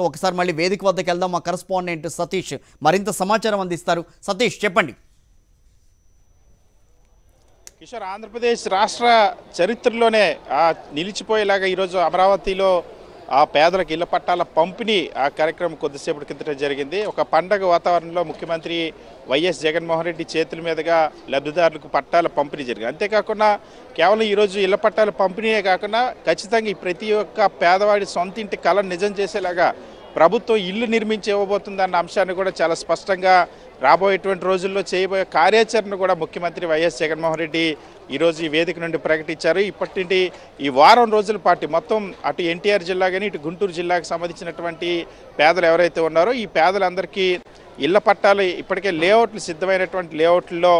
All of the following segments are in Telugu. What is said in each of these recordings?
సో ఒకసారి మళ్ళీ వేదిక వద్దకు వెళ్దాం. మా కరస్పాండెంట్ సతీష్ మరింత సమాచారం అందిస్తారు. సతీష్ చెప్పండి. కిషోర్ ఆంధ్రప్రదేశ్ రాష్ట్ర చరిత్రలోనే నిలిచిపోయేలాగా ఈరోజు అమరావతిలో ఆ పేదలకు ఇళ్ళ పట్టాల పంపిణీ ఆ కార్యక్రమం కొద్దిసేపటి కిందట జరిగింది. ఒక పండగ వాతావరణంలో ముఖ్యమంత్రి వైఎస్ జగన్మోహన్ రెడ్డి చేతుల మీదుగా లబ్ధిదారులకు పట్టాల పంపిణీ జరిగింది. అంతేకాకుండా కేవలం ఈరోజు ఇళ్ళ పట్టాల పంపిణీయే కాకుండా ఖచ్చితంగా ఈ ప్రతి ఒక్క పేదవాడి సొంత ఇంటి కళ నిజం చేసేలాగా ప్రభుత్వం ఇల్లు నిర్మించి ఇవ్వబోతుందన్న అంశాన్ని కూడా చాలా స్పష్టంగా రాబోయేటువంటి రోజుల్లో చేయబోయే కార్యాచరణ కూడా ముఖ్యమంత్రి వైఎస్ జగన్మోహన్ రెడ్డి ఈరోజు ఈ వేదిక నుండి ప్రకటించారు. ఇప్పటి నుండి ఈ వారం రోజుల పాటు మొత్తం అటు ఎన్టీఆర్ జిల్లా కానీ ఇటు గుంటూరు జిల్లాకు సంబంధించినటువంటి పేదలు ఎవరైతే ఉన్నారో ఈ పేదలందరికీ ఇళ్ళ పట్టాలు ఇప్పటికే లేఅవుట్లు సిద్ధమైనటువంటి లేఅవుట్లో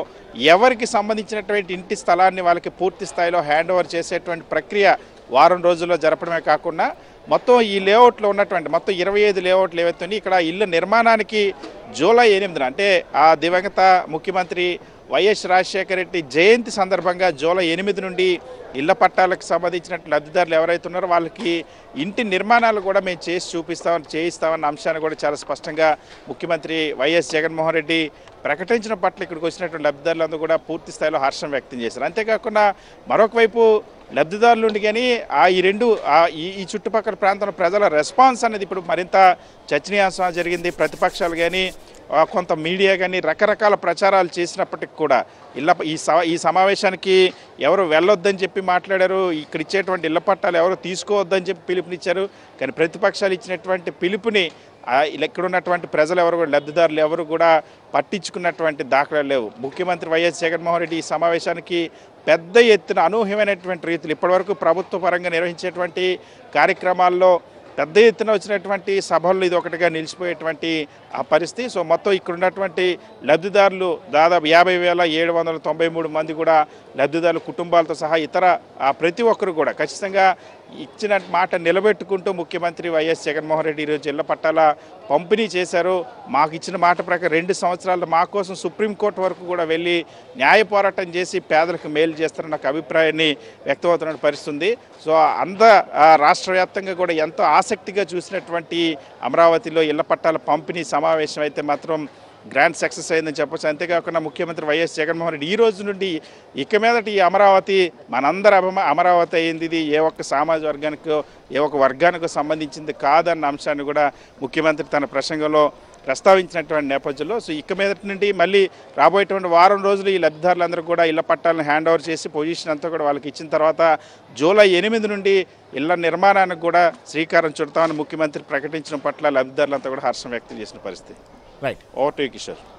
ఎవరికి సంబంధించినటువంటి ఇంటి స్థలాన్ని వాళ్ళకి పూర్తి స్థాయిలో హ్యాండ్ ఓవర్ చేసేటువంటి ప్రక్రియ వారం రోజుల్లో జరపడమే కాకుండా మొత్తం ఈ లేఅవుట్లో ఉన్నటువంటి మొత్తం ఇరవై ఐదు లేఅవుట్లు ఏవైతే ఇక్కడ ఇళ్ళ నిర్మాణానికి జూలై ఎనిమిదిన అంటే ఆ దివంగత ముఖ్యమంత్రి వైఎస్ రాజశేఖర రెడ్డి జయంతి సందర్భంగా జూలై ఎనిమిది నుండి ఇళ్ళ పట్టాలకు సంబంధించిన లబ్ధిదారులు ఎవరైతే ఉన్నారో వాళ్ళకి ఇంటి నిర్మాణాలు కూడా మేము చేసి చూపిస్తామని చేయిస్తామన్న అంశాన్ని కూడా చాలా స్పష్టంగా ముఖ్యమంత్రి వైఎస్ జగన్మోహన్ రెడ్డి ప్రకటించిన పట్ల ఇక్కడికి వచ్చినటువంటి లబ్ధిదారులందరూ కూడా పూర్తి స్థాయిలో హర్షం వ్యక్తం చేశారు. అంతేకాకుండా మరొక వైపు లబ్ధిదారులు ఉండి కానీ ఆ ఈ రెండు ఆ ఈ ఈ చుట్టుపక్కల ప్రాంతంలో ప్రజల రెస్పాన్స్ అనేది ఇప్పుడు మరింత చర్చనీయాంశం జరిగింది. ప్రతిపక్షాలు కానీ కొంత మీడియా కానీ రకరకాల ప్రచారాలు చేసినప్పటికి కూడా ఇళ్ళ ఈ స ఈ సమావేశానికి ఎవరు వెళ్ళొద్దని చెప్పి మాట్లాడారు. ఇక్కడ ఇచ్చేటువంటి ఇళ్ళ పట్టాలు ఎవరు తీసుకోవద్దని చెప్పి పిలుపునిచ్చారు. కానీ ప్రతిపక్షాలు ఇచ్చినటువంటి పిలుపుని ఇలా ఇక్కడ ఉన్నటువంటి ప్రజలు ఎవరు కూడా లబ్ధిదారులు ఎవరు కూడా పట్టించుకున్నటువంటి దాఖలాలు లేవు. ముఖ్యమంత్రి వైఎస్ జగన్మోహన్ రెడ్డి ఈ సమావేశానికి పెద్ద ఎత్తున అనూహ్యమైనటువంటి రీతిలో ఇప్పటివరకు ప్రభుత్వ పరంగా నిర్వహించేటువంటి కార్యక్రమాల్లో పెద్ద ఎత్తున వచ్చినటువంటి సభల్లో ఇది ఒకటిగా నిలిచిపోయేటువంటి ఆ పరిస్థితి. సో మొత్తం ఇక్కడ ఉన్నటువంటి లబ్ధిదారులు దాదాపు యాభై వేల ఏడు వందల తొంభై మూడు మంది కూడా లబ్ధిదారుల కుటుంబాలతో సహా ఇతర ప్రతి ఒక్కరు కూడా ఖచ్చితంగా ఇచ్చిన మాట నిలబెట్టుకుంటూ ముఖ్యమంత్రి వైఎస్ జగన్మోహన్ రెడ్డి ఈరోజు ఇళ్ళ పట్టాల పంపిణీ చేశారు. మాకు ఇచ్చిన మాట ప్రకారం రెండు సంవత్సరాలు మా కోసం సుప్రీంకోర్టు వరకు కూడా వెళ్ళి న్యాయ పోరాటం చేసి పేదలకు మేలు చేస్తారన్న ఒక అభిప్రాయాన్ని వ్యక్తమవుతున్న పరిస్థితుంది. సో అంద రాష్ట్ర వ్యాప్తంగా కూడా ఎంతో ఆసక్తిగా చూసినటువంటి అమరావతిలో ఇళ్ళ పట్టాల పంపిణీ సమావేశం అయితే మాత్రం గ్రాండ్ సక్సెస్ అయిందని చెప్పొచ్చు. అంతేకాకుండా ముఖ్యమంత్రి వైఎస్ జగన్మోహన్ రెడ్డి ఈ రోజు నుండి ఇక మీదట ఈ అమరావతి మనందరి అభిమా అమరావతి అయింది. ఇది ఏ ఒక్క సామాజిక వర్గానికి ఏ ఒక్క వర్గానికి సంబంధించింది కాదన్న అంశాన్ని కూడా ముఖ్యమంత్రి తన ప్రసంగంలో ప్రస్తావించినటువంటి నేపథ్యంలో. సో ఇక మీదటి నుండి మళ్ళీ రాబోయేటువంటి వారం రోజులు ఈ లబ్ధిదారులందరూ కూడా ఇళ్ళ పట్టాలను హ్యాండ్ ఓవర్ చేసి పొజిషన్ అంతా కూడా వాళ్ళకి ఇచ్చిన తర్వాత జూలై ఎనిమిది నుండి ఇళ్ళ నిర్మాణానికి కూడా శ్రీకారం చుడతామని ముఖ్యమంత్రి ప్రకటించడం పట్ల లబ్ధిదారులంతా కూడా హర్షం వ్యక్తం చేసిన పరిస్థితి. Right over to you, Kishore